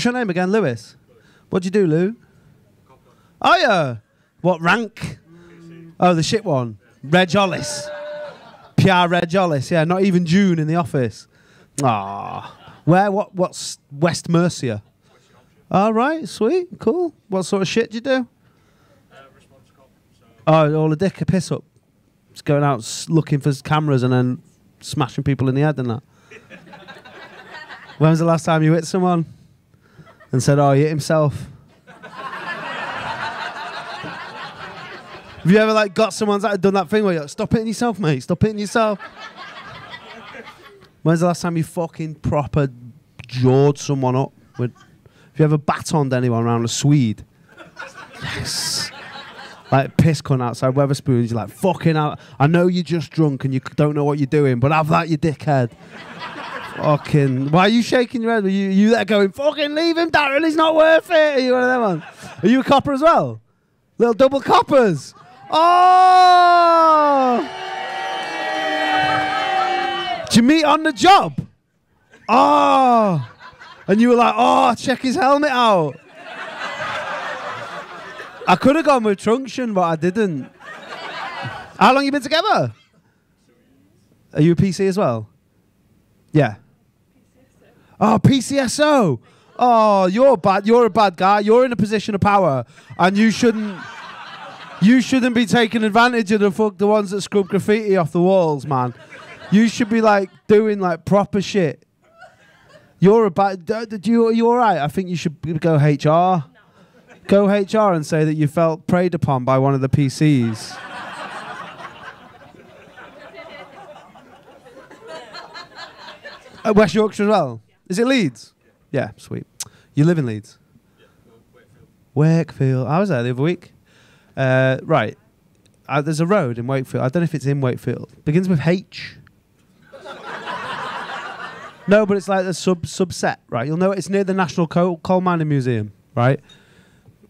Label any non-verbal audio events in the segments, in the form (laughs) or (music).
What's your name again, Lewis? What'd you do, Lou? Oh yeah. What rank? Oh, the shit one. Reg Hollis. Pierre Reg Hollis. Yeah, not even June in the office. Ah. Where? What? What's West Mercia? All right, sweet, cool. What sort of shit do you do? Oh, all a dick a piss up. Just going out looking for cameras and then smashing people in the head and that. (laughs) when was the last time you hit someone and said, "Oh, he hit himself"? Have you ever like got someone's like, done that thing where you're like, "Stop hitting yourself, mate. Stop hitting yourself." When's the last time you fucking proper jawed someone up with? Have you ever batoned anyone around a Swede? Yes. Like piss cunt outside Wetherspoons, you're like fucking out. I know you're just drunk and you don't know what you're doing, but have that, you dickhead. Fucking. Why are you shaking your head? Are you you there going fucking leave him, Darren? He's not worth it. Are you one of them ones? Are you a copper as well? Little double coppers. Oh. Did you meet on the job? Oh. And you were like, oh, check his helmet out. I could have gone with truncheon, but I didn't. How long you been together? Are you a PC as well? Yeah. Oh, PCSO. Oh, you're bad. You're a bad guy. You're in a position of power, and you shouldn't. You shouldn't be taking advantage of the fuck the ones that scrub graffiti off the walls, man. You should be like doing like proper shit. You're a bad. Do you? You all right? I think you should go HR. Go HR and say that you felt preyed upon by one of the PCs. (laughs) Uh, West Yorkshire as well. Is it Leeds? Yeah, sweet. You live in Leeds? Wakefield. Wakefield. I was there the other week. Uh, right. Uh, there's a road in Wakefield. I don't know if it's in Wakefield. Begins with H. (laughs) no, but it's like a sub subset, right? You'll know it's near the National Coal, Coal Mining Museum, right?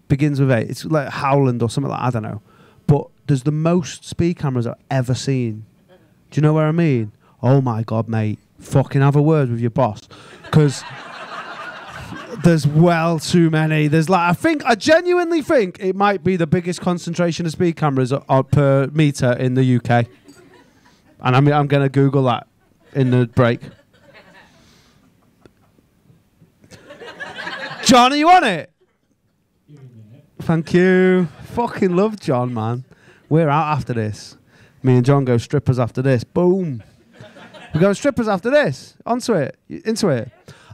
Begins with A. It's like Howland or something like that, I don't know. But there's the most speed cameras I've ever seen. Do you know what I mean? Oh my god, mate! Fucking have a word with your boss, because there's well too many. There's like I think I genuinely think it might be the biggest concentration of speed cameras per meter in the UK, and I'm I'm gonna Google that in the break. John, are you on it? Thank you. Fucking love John, man. We're out after this. Me and John go strippers after this. Boom. We're going strippers after this. Onto it. Into it.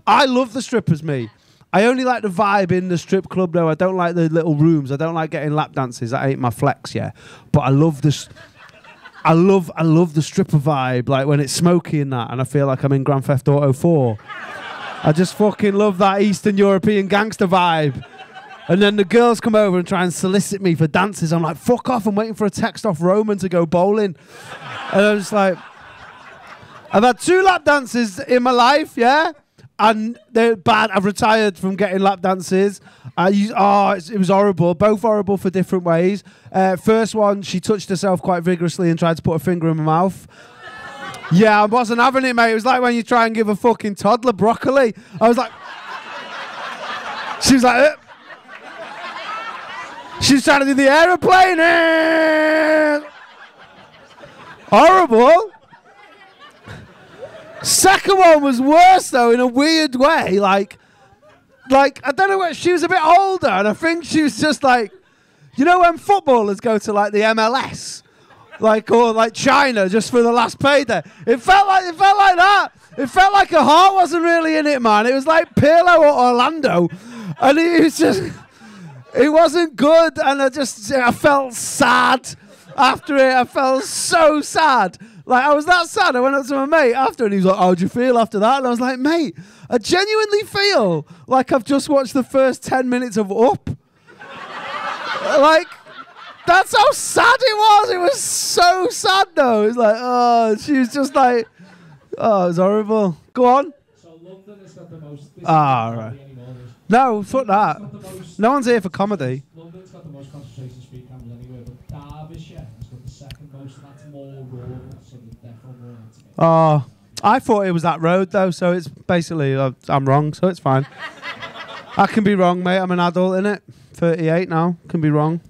I love the strippers, me. I only like the vibe in the strip club, though. I don't like the little rooms. I don't like getting lap dances. That ain't my flex, yeah. But I love this. I love, I love the stripper vibe, like when it's smoky and that, and I feel like I'm in Grand Theft Auto 4. I just fucking love that Eastern European gangster vibe. And then the girls come over and try and solicit me for dances. I'm like, fuck off. I'm waiting for a text off Roman to go bowling. And I'm just like, I've had two lap dances in my life, yeah? And they're bad. I've retired from getting lap dances. I used, oh, it was horrible. Both horrible for different ways. Uh, first one, she touched herself quite vigorously and tried to put a finger in my mouth. Yeah, I wasn't having it, mate. It was like when you try and give a fucking toddler broccoli. I was like, she was like, "Uh." she was trying to do the aeroplane. eh. (laughs) Horrible. Second one was worse though, in a weird way. Like, like I don't know what she was a bit older, and I think she was just like, you know, when footballers go to like the MLS, like or like China just for the last payday. It felt like it felt like that. It felt like her heart wasn't really in it, man. It was like Pirlo or Orlando, and it was just, it wasn't good, and I just I felt sad after it. I felt so sad. Like I was that sad. I went up to my mate after, and he was like, "How do you feel after that?" And I was like, "Mate, I genuinely feel like I've just watched the first ten minutes of Up." (laughs) like that's how sad it was. It was so sad though. It's like, oh, she was just like, oh, it was horrible. Go on. So London has got the most. Ah, right. anymore. No, fuck that. It's got the most- No one's here for comedy. London's got the most concentration of speed cameras anywhere, but Derbyshire has got the second most, and that's more rural, so they're definitely more into it. Oh, I thought it was that road though, so it's basically uh, I'm wrong, so it's fine. (laughs) I can be wrong, mate. I'm an adult in it. 38 now. Can be wrong.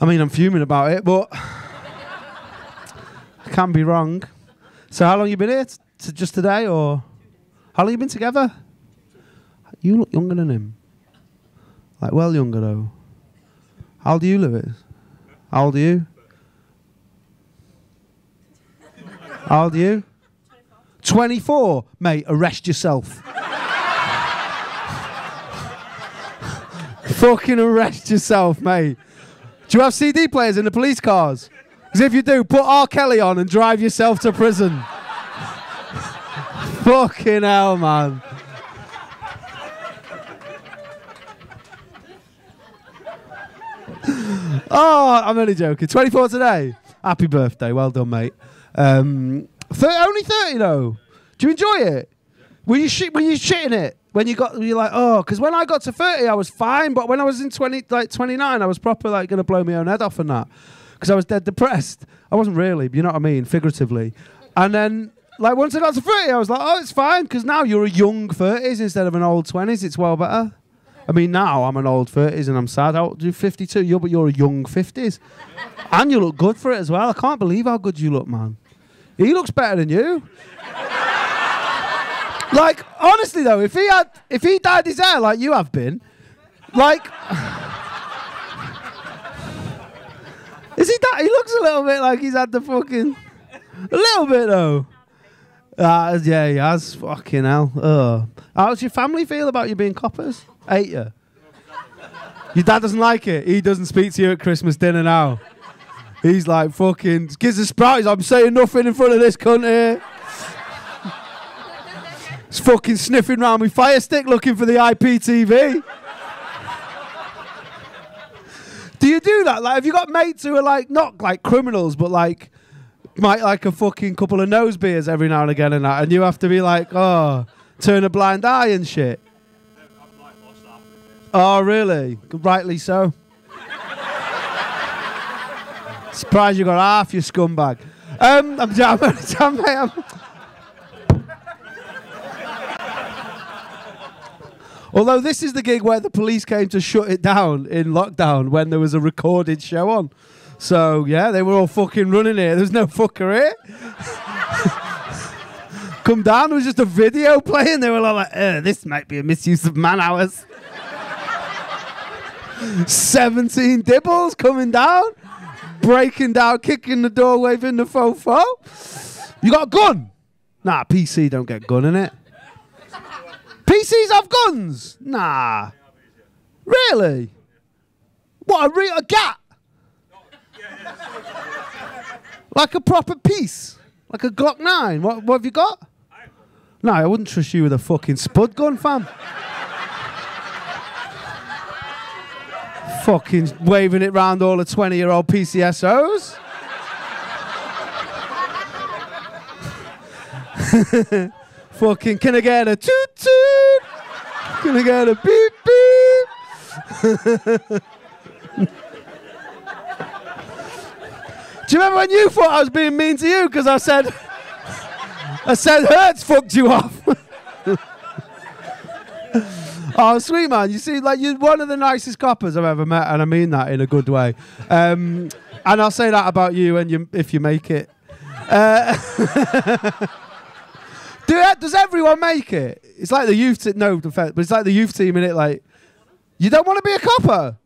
I mean, I'm fuming about it, but I can be wrong. So, how long you been here? T- t- just today, or how long you been together? You look younger than him. Like, well younger though. How old are you, Lewis? How old are you? How old are you? 24. Mate, arrest yourself. (laughs) Fucking arrest yourself, mate. Do you have CD players in the police cars? Because if you do, put R. Kelly on and drive yourself to prison. (laughs) Fucking hell, man. (laughs) oh, I'm only joking. 24 today. Happy birthday. Well done, mate. Um, only 30 though. Do you enjoy it? Were you shit? Were you shitting it when you got? You're like, oh, because when I got to 30, I was fine, but when I was in 20, like 29, I was proper like gonna blow my own head off and that, because I was dead depressed. I wasn't really, you know what I mean, figuratively. And then, like once I got to 30, I was like, oh, it's fine, because now you're a young 30s instead of an old 20s. It's well better. I mean, now I'm an old 30s and I'm sad. I'll do 52. You're, but you're a young 50s. and you look good for it as well. I can't believe how good you look, man. He looks better than you. like, honestly though, if he had, if he dyed his hair like you have been, like, is he that? He looks a little bit like he's had the fucking, a little bit though. Uh, yeah, he has. Fucking hell. Oh. How does your family feel about you being coppers? Hate you. Your dad doesn't like it. He doesn't speak to you at Christmas dinner now. He's like fucking gives a sprout. I'm saying nothing in front of this cunt here. He's fucking sniffing round with fire stick looking for the IPTV. do you do that? Like, have you got mates who are like not like criminals, but like might like a fucking couple of nose beers every now and again and that, and you have to be like, oh, turn a blind eye and shit. Oh, really? Rightly so. Surprised you got half, you scumbag. Um, I'm, (laughs) I'm, I'm, I'm, Although this is the gig where the police came to shut it down in lockdown when there was a recorded show on. So yeah, they were all fucking running here. There's no fucker here. (laughs) Come down, there was just a video playing. They were all like, uh, this might be a misuse of man hours. (laughs) 17 dibbles coming down, breaking down, kicking the door, waving the fofo. You got a gun? Nah, PC don't get gun in it. PCs have guns? Nah. Really? What, a, re- a gat? like a proper piece? Like a Glock 9? What, what have you got? No, I wouldn't trust you with a fucking spud gun, fam. Fucking waving it round all the 20 year old PCSOs. (laughs) fucking, can I get a toot toot? Can I get a beep beep? (laughs) Do you remember when you thought I was being mean to you because I said, (laughs) I said Hertz fucked you off? Oh, sweet man. You see, like you're one of the nicest coppers I've ever met, and I mean that in a good way. Um, and I'll say that about you, and you if you make it. Uh, (laughs) do does everyone make it? It's like the youth. No, but it's like the youth team in it. Like, you don't want to be a copper.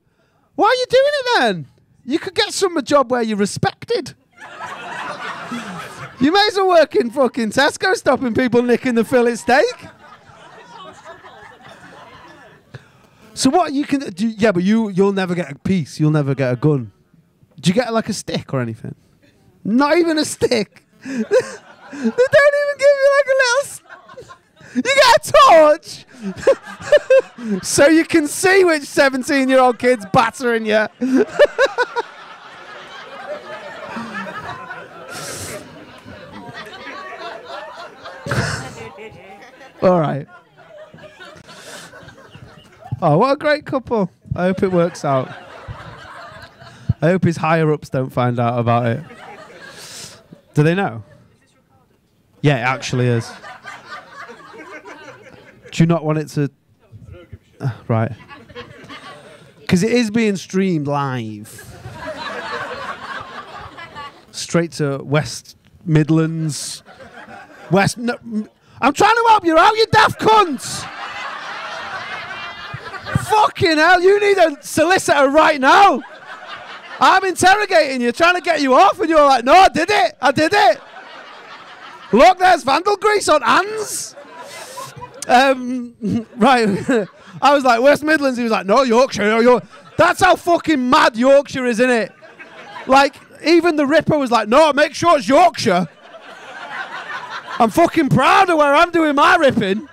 Why are you doing it then? You could get some a job where you're respected. you may as well work in fucking Tesco, stopping people nicking the fillet steak. So what you can do? Yeah, but you you'll never get a piece. You'll never get a gun. Do you get like a stick or anything? Not even a stick. (laughs) they don't even give you like a little. You get a torch, (laughs) so you can see which seventeen-year-old kid's battering you. (laughs) All right. Oh, what a great couple. I hope it works out. I hope his higher ups don't find out about it. Do they know? Yeah, it actually is. Do you not want it to uh, right. Because it is being streamed live. Straight to West Midlands. West. No, I'm trying to help you out, you daft cunts! Fucking hell, you need a solicitor right now! I'm interrogating you, trying to get you off, and you're like, no, I did it, I did it! Look, there's vandal grease on hands! Um, (laughs) right. (laughs) I was like, West Midlands. He was like, no, Yorkshire. York. That's how fucking mad Yorkshire is, isn't it? Like, even the Ripper was like, no, make sure it's Yorkshire. I'm fucking proud of where I'm doing my ripping.